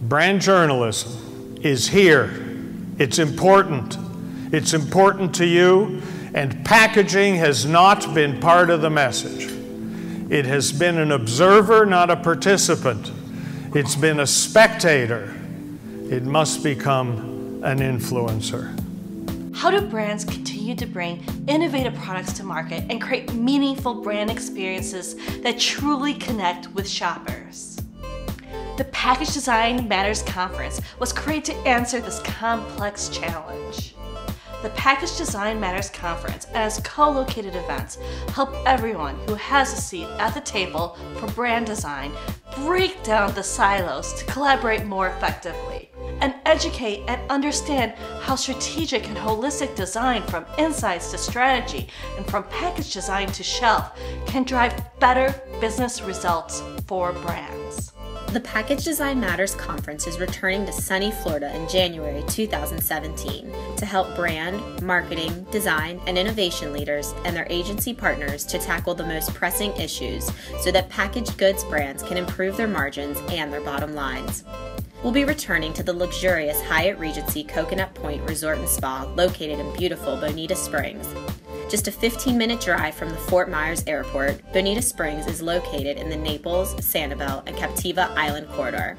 Brand journalism is here. It's important. It's important to you, and packaging has not been part of the message. It has been an observer, not a participant. It's been a spectator. It must become an influencer. How do brands continue to bring innovative products to market and create meaningful brand experiences that truly connect with shoppers? The Package Design Matters Conference was created to answer this complex challenge. The Package Design Matters Conference and its co-located events help everyone who has a seat at the table for brand design break down the silos to collaborate more effectively and educate and understand how strategic and holistic design from insights to strategy and from package design to shelf can drive better business results for brands. The Package Design Matters Conference is returning to sunny Florida in January 2017 to help brand, marketing, design, and innovation leaders and their agency partners to tackle the most pressing issues so that packaged goods brands can improve their margins and their bottom lines. We'll be returning to the luxurious Hyatt Regency Coconut Point Resort and Spa located in beautiful Bonita Springs. Just a 15 minute drive from the Fort Myers Airport, Bonita Springs is located in the Naples, Sanibel, and Captiva Island corridor.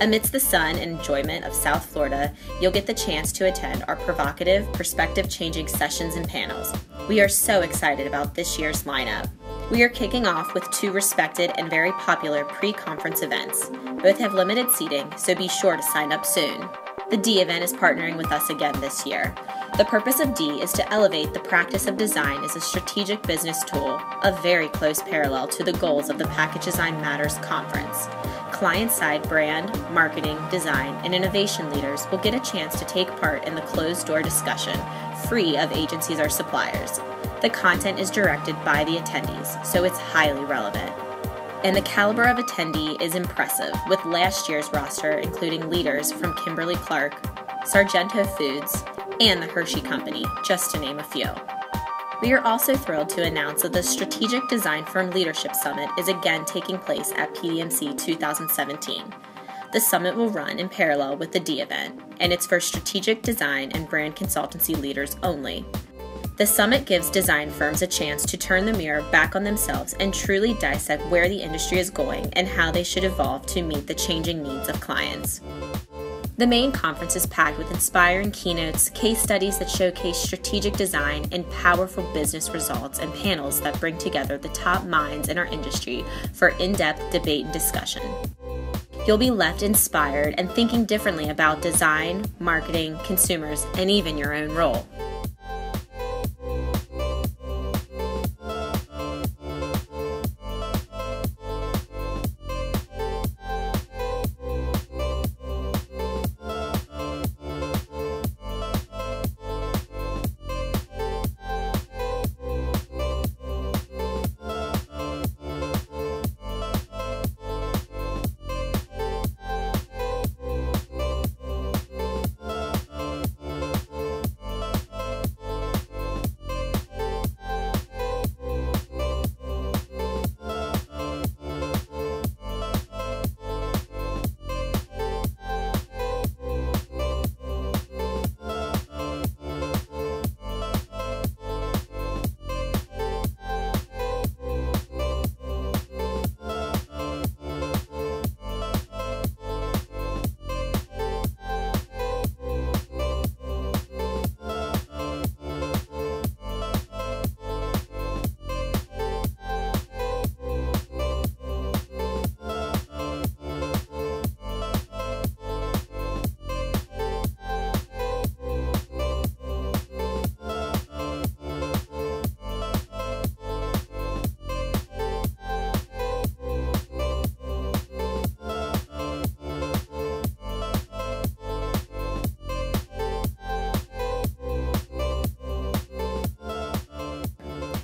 Amidst the sun and enjoyment of South Florida, you'll get the chance to attend our provocative, perspective changing sessions and panels. We are so excited about this year's lineup. We are kicking off with two respected and very popular pre conference events. Both have limited seating, so be sure to sign up soon. The D event is partnering with us again this year. The purpose of D is to elevate the practice of design as a strategic business tool, a very close parallel to the goals of the Package Design Matters conference. Client side brand, marketing, design, and innovation leaders will get a chance to take part in the closed door discussion, free of agencies or suppliers. The content is directed by the attendees, so it's highly relevant. And the caliber of attendee is impressive, with last year's roster including leaders from Kimberly Clark, Sargento Foods, and the Hershey Company, just to name a few. We are also thrilled to announce that the Strategic Design Firm Leadership Summit is again taking place at PDMC 2017. The summit will run in parallel with the D event, and it's for strategic design and brand consultancy leaders only. The summit gives design firms a chance to turn the mirror back on themselves and truly dissect where the industry is going and how they should evolve to meet the changing needs of clients. The main conference is packed with inspiring keynotes, case studies that showcase strategic design, and powerful business results, and panels that bring together the top minds in our industry for in depth debate and discussion. You'll be left inspired and thinking differently about design, marketing, consumers, and even your own role.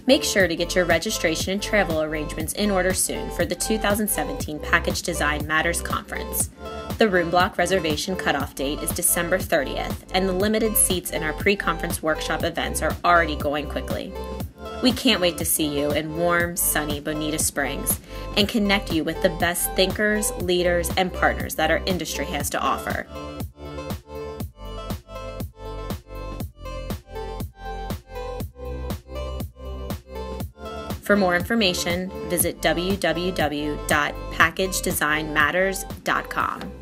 Make sure to get your registration and travel arrangements in order soon for the 2017 Package Design Matters Conference. The room block reservation cutoff date is December 30th, and the limited seats in our pre conference workshop events are already going quickly. We can't wait to see you in warm, sunny Bonita Springs and connect you with the best thinkers, leaders, and partners that our industry has to offer. For more information, visit www.packagedesignmatters.com.